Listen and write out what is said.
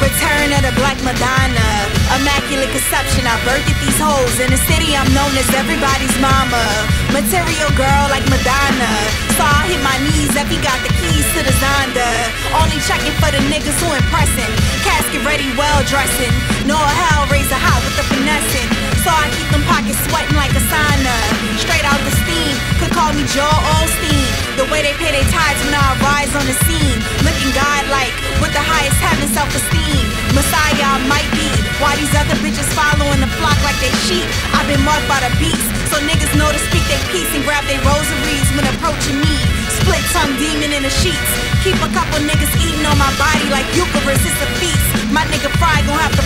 Bernadette Black Madonna. Immaculate conception, I birthed these hoes. In the city, I'm known as everybody's mama. Material girl like Madonna. So I hit my knees if he got the keys to the Zonda. Only checking for the niggas who impressing. Casket ready, well dressing. No hell, raise a hot with the finessing. So I keep them pockets sweating like a sauna. Straight out the steam, could call me Joel Osteen. The way they pay their tithes Why these other bitches following the flock like they sheep? I've been marked by the beast, so niggas know to speak their peace and grab their rosaries when approaching me. Split tongue demon in the sheets. Keep a couple niggas eating on my body like Eucharist, it's a feast. My nigga Fry gon' have to